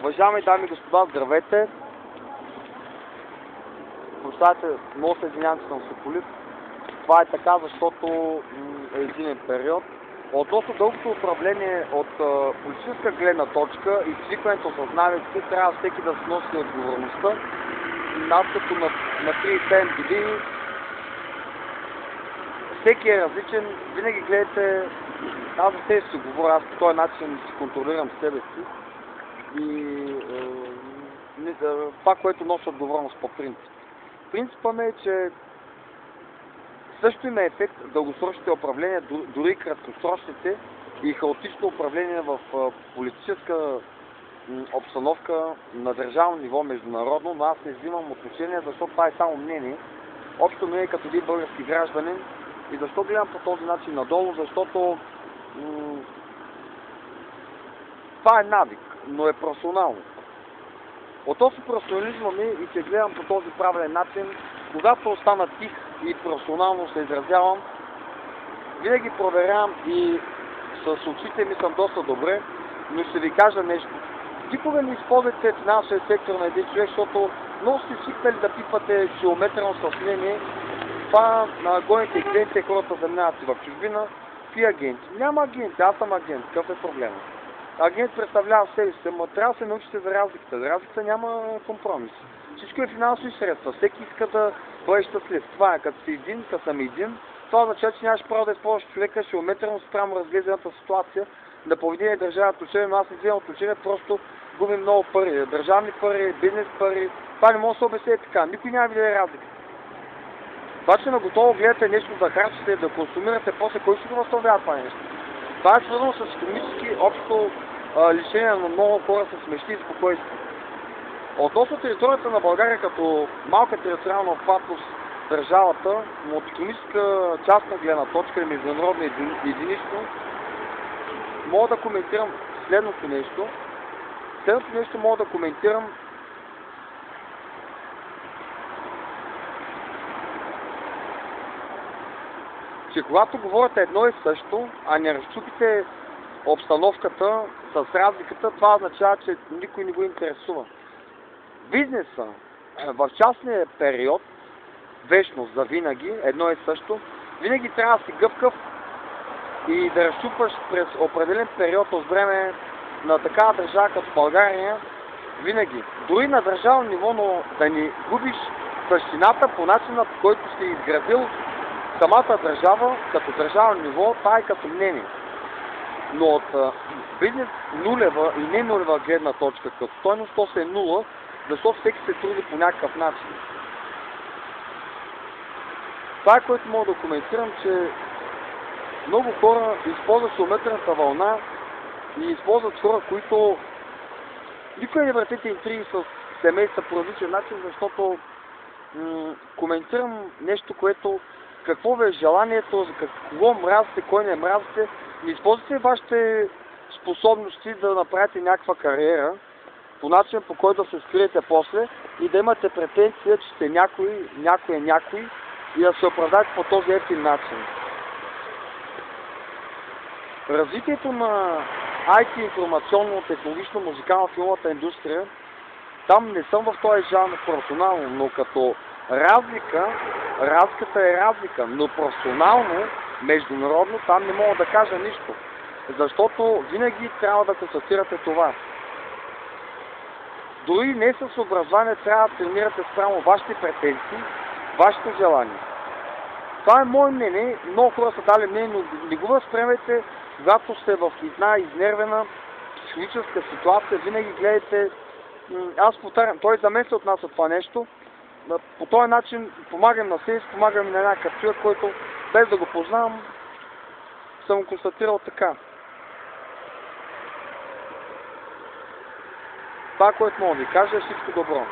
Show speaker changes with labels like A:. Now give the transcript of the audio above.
A: Уважаеми дами и господа, здравейте! Прощайте, много се извинявам, че съм Сополит. Това е така, защото е един период. Относно дългото управление от а, политическа гледна точка и свикването с навиците, трябва всеки да си носи отговорността. Аз като на, на 37 години всеки е различен, винаги гледате, аз за себе си говоря, аз по този начин си контролирам себе си и е, това, което носи отговорност по принцип. Принципът ми е, че също има ефект дългосрочните управления, дори краткосрочните и хаотично управление в политическа обстановка на държавно ниво, международно, но аз не взимам отношение, защото това е само мнение. Общо мнение като един български гражданин и защо гледам по този начин надолу, защото това е навик, но е професионално. Относно професионализма ми и че гледам по този правилен начин, когато остана тих и професионално се изразявам, винаги проверявам и с очите ми съм доста добре, но ще ви кажа нещо. Никога не използвайте финансовия сектор на един човек, защото много сте свикнали да пипате километърно с мнение. Това на гоните клиенти, хората заминават и в чужбина. Какви агенти? Няма агенти, аз съм агент. Какъв е проблемът? Агент представлява себе си, но трябва да се научите за разликата. За разликата няма компромис. Всичко е финансови средства. Всеки иска да бъде щастлив. Това е като си един, като съм един. Това означава, че нямаш право да използваш човека шилометърно спрямо разглежданата ситуация, да поведение държава отношение, но аз не вземам отношение, просто губим много пари. Държавни пари, бизнес пари. Това не може да се обясни така. Никой няма видя разлика. Това, че на готово гледате нещо да харчите, да консумирате, после кой ще го възстановява това нещо? Това е свързано с економически общо лишение на много хора с мечти и спокойствие. Относно територията на България като малка териториална обхватност държавата, но от економическа частна гледна точка и международна единично, мога да коментирам следното нещо. Следното нещо мога да коментирам че когато говорите едно и също, а не разчупите обстановката с разликата, това означава, че никой не го интересува. Бизнеса е, в частния период, вечно, за винаги, едно и също, винаги трябва да си гъвкав и да разчупваш през определен период от време на такава държава като България, винаги. Дори на държавно ниво, но да ни губиш същината по начина, по който си изградил самата държава, като държавно ниво, това е като мнение. Но от бизнес нулева и не нулева гледна точка като стойност, то се е нула, защото всеки се труди по някакъв начин. Това е което мога да коментирам, че много хора използват километърната вълна и използват хора, които никой не въртите интриги с семейства по различен начин, защото коментирам нещо, което какво ви е желанието, за какво мразите, кой не мразите. Използвате вашите способности да направите някаква кариера по начин по който да се скриете после и да имате претенция, че сте някой, някой е някой и да се оправдаете по този ефтин начин. Развитието на IT, информационно, технологично, музикално филмата индустрия, там не съм в този жанр професионално, но като разлика, разликата е разлика, но професионално, международно, там не мога да кажа нищо. Защото винаги трябва да констатирате това. Дори не с образование трябва да тренирате спрямо вашите претенции, вашите желания. Това е мое мнение. Много хора са дали мнение, но не го възприемайте, когато сте в една изнервена психологическа ситуация. Винаги гледайте. Аз повтарям, той за мен се отнася това нещо по този начин помагам на себе помагам и на някакъв човек, който без да го познавам, съм констатирал така. Това, което мога да ви кажа е всичко добро.